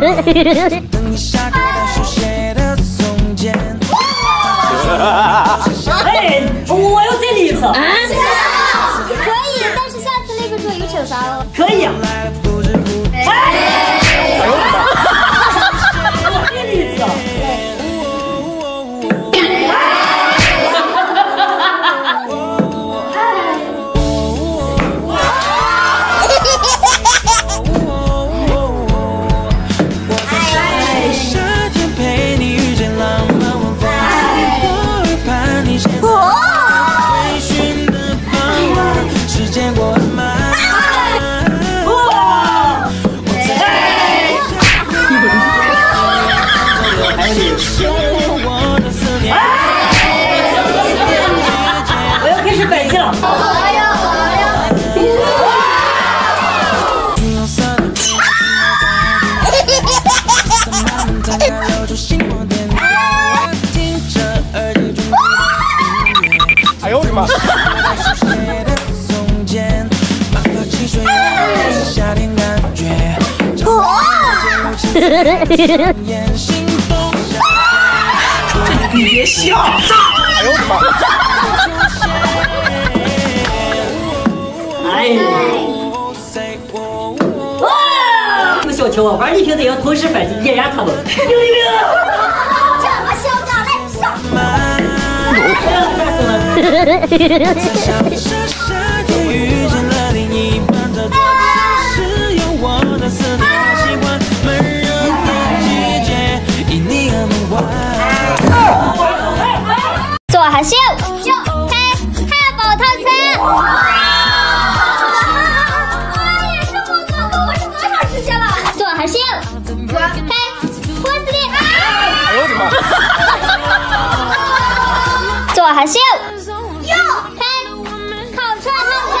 哎，我要再理一次。啊，可以，但是下次那个桌有惩罚哦。可以啊。你别笑！哎呦我的妈！哎呀！哇！这小球啊，玩你平时要同时反击，碾压他们。做好秀，开汉堡套餐。妈！做好秀，哟，开烤串套餐。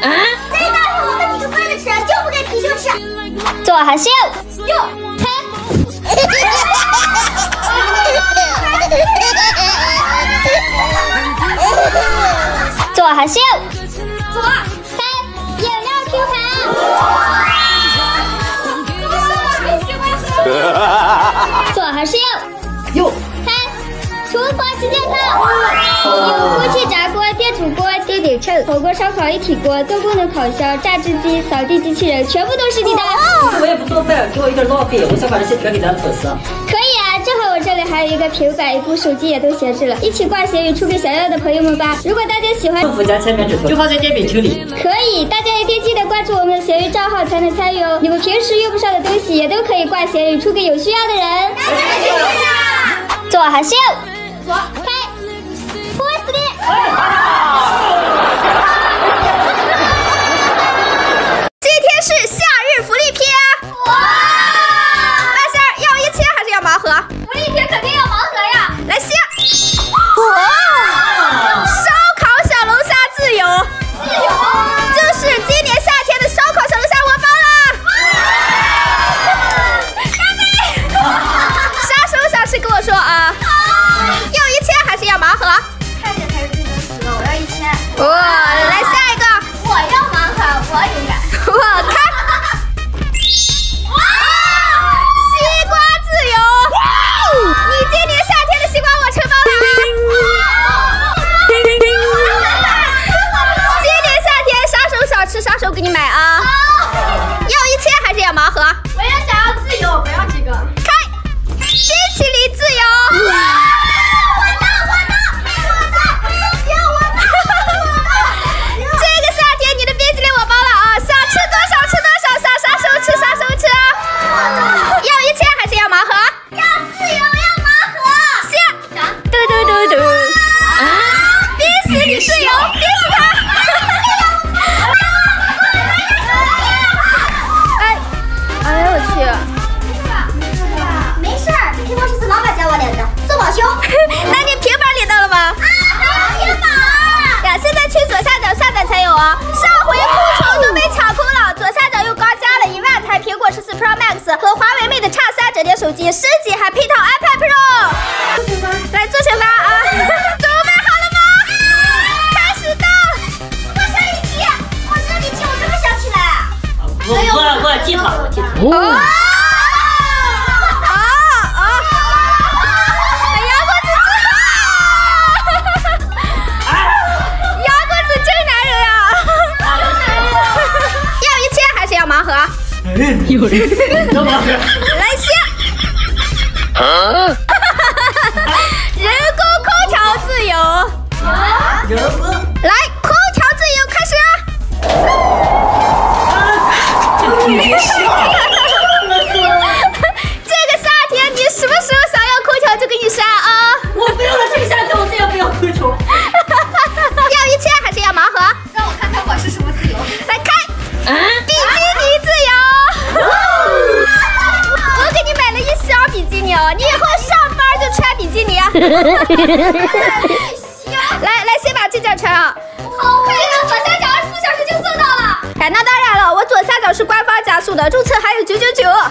啊！这一大盘我们几个分着吃，就不给貔貅吃。做好秀，哟，开。做好秀，做开饮料 Q 盘。做好秀，哟，开厨房旗舰套，有空气炸锅、电煮锅、电饼铛、火锅烧烤一体锅、多功能烤箱、榨汁机、扫地机器人，全部都是你的。可是我也不做饭，给我有点浪费，我想把这些全给咱粉丝。可以啊，正好我这里还有一个平板，一部手机也都闲置了，一起挂闲鱼出给想要的朋友们吧。如果大家喜欢，附加千面指头，就放在点评群里。可以，大家一定记得关注我们的闲鱼账号才能参与哦。你们平时用不上的东西也都可以挂闲鱼出给有需要的人。做好秀，做开波司令。今天是夏日福利篇。哇！大仙儿要一切还是要盲盒？福利篇肯定要盲盒呀！来下。哇！烧烤小龙虾自由。自由。就是今年夏天的烧烤小龙虾，我包了。干杯！啥时候想吃跟我说啊？一升级还配套 iPad Pro。来做惩罚啊！准备好了吗？开始到。我上一集，我这里集，我怎么想起来？我我我记得啊啊啊！杨公子真，杨公子真男人呀！要一切还是要盲盒？有人能盲盒？比基尼。来来，先把这件穿啊。好快，这个左下角二十四小时就送到了。哎，那当然了，我左下角是官方加速的，注册还有九九九。哇！